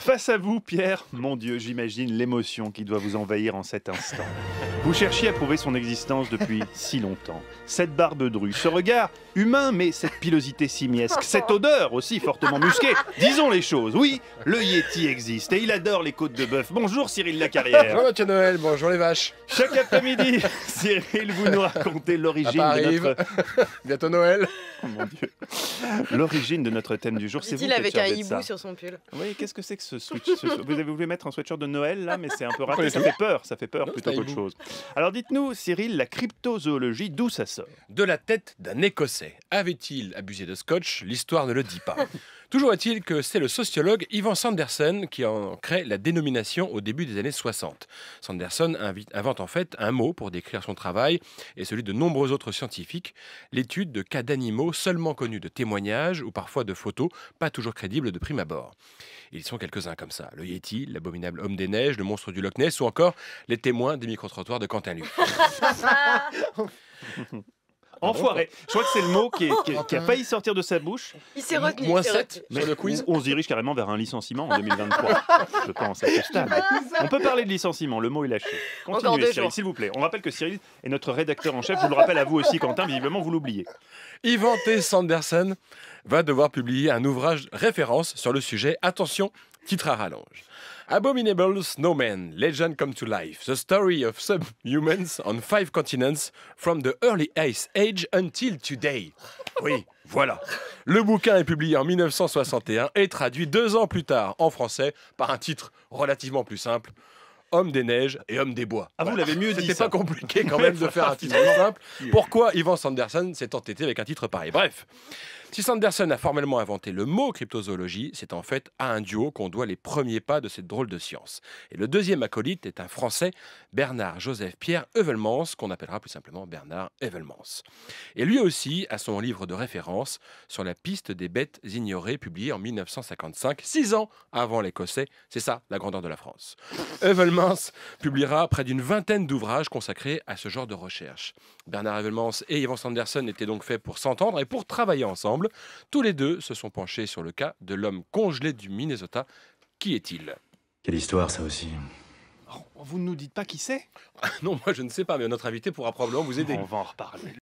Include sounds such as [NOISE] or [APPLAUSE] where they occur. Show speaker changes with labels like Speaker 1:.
Speaker 1: Face à vous, Pierre, mon Dieu, j'imagine l'émotion qui doit vous envahir en cet instant. Vous cherchiez à prouver son existence depuis [LAUGHS] si longtemps. Cette barbe drue, ce regard humain, mais cette pilosité simiesque, cette [LAUGHS] odeur aussi fortement musquée. Disons les choses, oui, le Yeti existe et il adore les côtes de bœuf. Bonjour Cyril Lacarrière.
Speaker 2: Bonjour Mathieu Noël, bonjour les vaches.
Speaker 1: Chaque après-midi, [LAUGHS] Cyril, vous nous racontez l'origine de notre...
Speaker 2: Bientôt Noël.
Speaker 1: Oh mon Dieu. L'origine de notre thème du jour, c'est vous qui
Speaker 3: avec un hibou
Speaker 1: ça.
Speaker 3: sur son pull.
Speaker 1: Oui, qu'est-ce que c'est que ce switch ce- Vous avez voulu mettre un sweatshirt de Noël là, mais c'est un peu raté. Ça fait peur, ça fait peur
Speaker 2: Non,
Speaker 1: plutôt qu'autre chose. Alors dites-nous, Cyril, la cryptozoologie, d'où ça sort?
Speaker 2: De la tête d'un Écossais. Avait-il abusé de scotch? L'histoire ne le dit pas. [LAUGHS] Toujours est-il que c'est le sociologue Ivan Sanderson qui en crée la dénomination au début des années 60. Sanderson invi- invente en fait un mot pour décrire son travail et celui de nombreux autres scientifiques, l'étude de cas d'animaux seulement connus de témoignages ou parfois de photos pas toujours crédibles de prime abord. Ils sont quelques-uns comme ça, le Yeti, l'abominable homme des neiges, le monstre du Loch Ness ou encore les témoins des micro-trottoirs de Quentin-Luc. [LAUGHS] [LAUGHS]
Speaker 1: Enfoiré. Je crois que c'est le mot qui, est- qui qui a failli sortir de sa bouche.
Speaker 3: Il s'est retenu.
Speaker 2: Moins
Speaker 3: il s'est
Speaker 2: 7
Speaker 3: retenu.
Speaker 2: sur le quiz.
Speaker 1: On se dirige carrément vers un licenciement en 2023. [LAUGHS] Je pense à ce stade. On peut parler de licenciement, le mot est lâché. Continuez, Cyril, s'il vous plaît. On rappelle que Cyril est notre rédacteur en chef. Je vous le rappelle à vous aussi, Quentin, visiblement vous l'oubliez.
Speaker 2: Ivan T. Sanderson va devoir publier un ouvrage référence sur le sujet. Attention, titre à rallonge. Abominable Snowmen, Legend Come to Life. The story of subhumans on five continents from the early ice age until today. Oui, voilà. Le bouquin est publié en 1961 et traduit deux ans plus tard en français par un titre relativement plus simple. Homme des neiges et homme des bois.
Speaker 1: Ah, vous l'avez mieux dit,
Speaker 2: C'était pas compliqué quand même de [LAUGHS] faire un titre simple. Pourquoi Ivan Sanderson s'est entêté avec un titre pareil? Bref, si Sanderson a formellement inventé le mot cryptozoologie, c'est en fait à un duo qu'on doit les premiers pas de cette drôle de science. Et le deuxième acolyte est un Français, Bernard Joseph Pierre Evelmans, qu'on appellera plus simplement Bernard Evelmans. Et lui aussi a son livre de référence sur la piste des bêtes ignorées, publié en 1955, six ans avant l'Écossais. C'est ça, la grandeur de la France. Evelmans publiera près d'une vingtaine d'ouvrages consacrés à ce genre de recherche. Bernard Evelmans et Ivan Sanderson étaient donc faits pour s'entendre et pour travailler ensemble. Tous les deux se sont penchés sur le cas de l'homme congelé du Minnesota. Qui est-il?
Speaker 4: Quelle histoire, ça aussi.
Speaker 1: Vous ne nous dites pas qui c'est? [LAUGHS]
Speaker 2: Non, moi je ne sais pas, mais notre invité pourra probablement vous aider.
Speaker 1: On va en reparler.